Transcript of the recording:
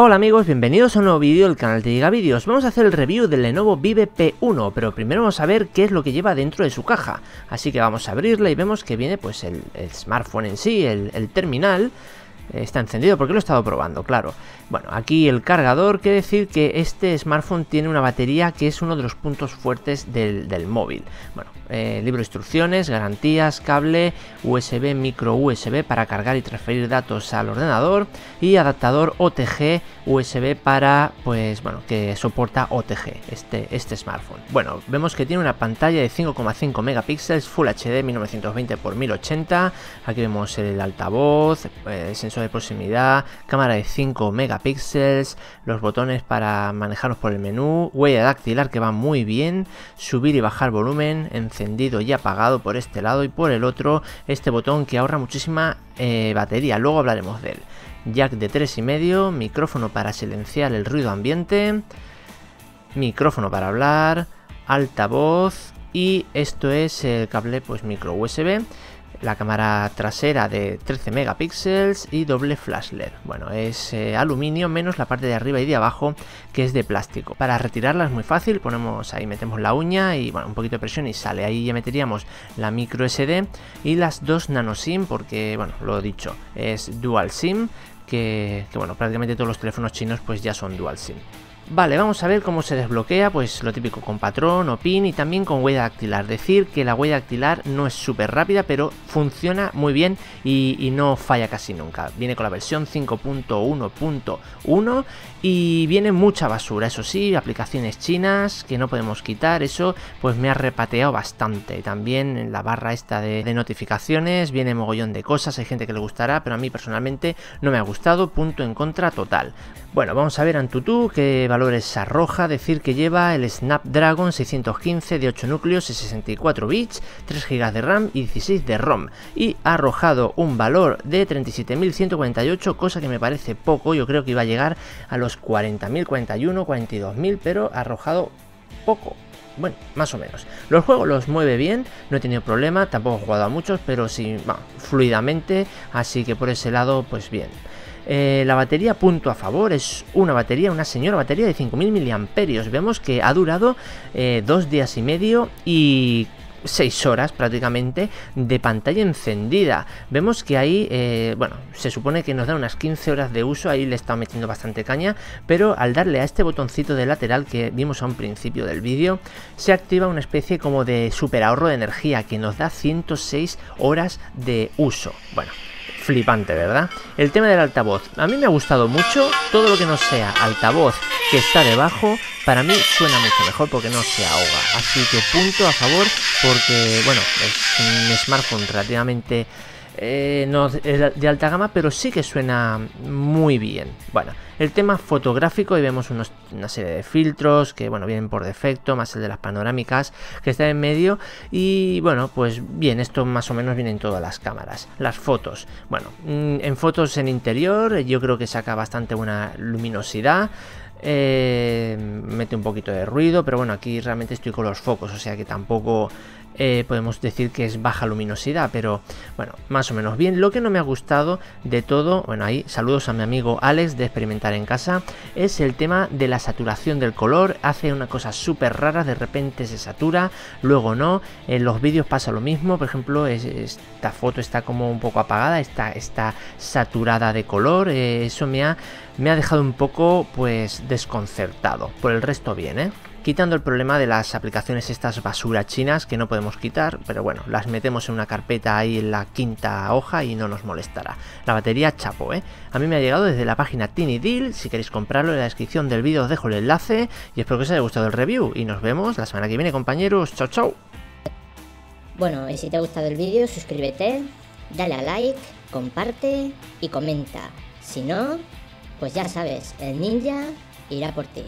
Hola amigos, bienvenidos a un nuevo vídeo del canal de Gigavideos. Vamos a hacer el review del Lenovo Vive P1, pero primero vamos a ver qué es lo que lleva dentro de su caja. Así que vamos a abrirla y vemos que viene pues el, smartphone en sí, el, el terminal, está encendido porque lo he estado probando, claro. Bueno, aquí el cargador, quiere decir que este smartphone tiene una batería que es uno de los puntos fuertes del, móvil. Bueno, eh, libro de instrucciones, garantías, cable, USB, micro USB para cargar y transferir datos al ordenador y adaptador OTG USB para, pues bueno, que soporta OTG, este, este smartphone. Bueno, vemos que tiene una pantalla de 5,5 megapíxeles, Full HD 1920 x 1080. Aquí vemos el altavoz, eh, sensor de proximidad, cámara de 5 megapíxeles píxeles, los botones para manejarlos por el menú, huella dactilar que va muy bien, subir y bajar volumen, encendido y apagado por este lado y por el otro este botón que ahorra muchísima eh, batería, luego hablaremos de él. Jack de 3,5, micrófono para silenciar el ruido ambiente, micrófono para hablar, altavoz y esto es el cable pues micro USB la cámara trasera de 13 megapíxeles y doble flash LED. Bueno, es eh, aluminio menos la parte de arriba y de abajo que es de plástico. Para retirarla es muy fácil, ponemos ahí, metemos la uña y bueno, un poquito de presión y sale. Ahí ya meteríamos la micro SD y las dos nano SIM porque bueno, lo he dicho, es dual SIM que, que bueno, prácticamente todos los teléfonos chinos pues ya son dual SIM. Vale, vamos a ver cómo se desbloquea, pues lo típico con patrón o pin y también con huella dactilar. Decir que la huella dactilar no es súper rápida, pero funciona muy bien y, no falla casi nunca. Viene con la versión 5.1.1 y viene mucha basura, eso sí, aplicaciones chinas que no podemos quitar, eso pues me ha repateado bastante. También en la barra esta de, notificaciones viene mogollón de cosas, hay gente que le gustará, pero a mí personalmente no me ha gustado, punto en contra total. Bueno, vamos a ver Antutu qué valores arroja, decir que lleva el Snapdragon 615 de 8 núcleos y 64 bits, 3 GB de RAM y 16 de ROM y ha arrojado un valor de 37.148, cosa que me parece poco, yo creo que iba a llegar a los 40.000, 41, 42.000, pero ha arrojado poco, bueno, más o menos. Los juegos los mueve bien, no he tenido problema, tampoco he jugado a muchos, pero sí, fluidamente, así que por ese lado, pues bien. Eh, la batería punto a favor es una batería, una señora batería de 5.000 miliamperios. Vemos que ha durado eh, dos días y medio y 6 horas prácticamente de pantalla encendida. Vemos que ahí, eh, bueno, se supone que nos da unas 15 horas de uso, ahí le está metiendo bastante caña, pero al darle a este botoncito de lateral que vimos a un principio del vídeo, se activa una especie como de super ahorro de energía que nos da 106 horas de uso. Bueno, flipante, ¿verdad? El tema del altavoz. A mí me ha gustado mucho. Todo lo que no sea altavoz que está debajo, para mí suena mucho mejor porque no se ahoga. Así que punto a favor porque, bueno, es un smartphone relativamente eh, no de alta gama, pero sí que suena muy bien. Bueno, el tema fotográfico, y vemos una serie de filtros que, bueno, vienen por defecto, más el de las panorámicas que está en medio. Y bueno, pues bien, esto más o menos viene en todas las cámaras. Las fotos, bueno, mm, en fotos en interior, yo creo que saca bastante buena luminosidad. Eh, mete un poquito de ruido, pero bueno, aquí realmente estoy con los focos, o sea que tampoco eh, podemos decir que es baja luminosidad, pero bueno, más o menos bien. Lo que no me ha gustado de todo, bueno, ahí saludos a mi amigo Alex de Experimentar en Casa, es el tema de la saturación del color. Hace una cosa súper rara, de repente se satura, luego no. En los vídeos pasa lo mismo, por ejemplo, esta foto está como un poco apagada, está, está saturada de color. Eh, eso me ha, me ha dejado un poco pues desconcertado. Por el resto bien, ¿eh? quitando el problema de las aplicaciones estas basura chinas que no quitar, pero bueno, las metemos en una carpeta ahí en la quinta hoja y no nos molestará. La batería chapo, ¿eh? A mí me ha llegado desde la página Tiny Deal, si queréis comprarlo en la descripción del vídeo os dejo el enlace y espero que os haya gustado el review y nos vemos la semana que viene compañeros, chao chao. Bueno, y si te ha gustado el vídeo suscríbete, dale a like, comparte y comenta. Si no, pues ya sabes, el ninja irá por ti.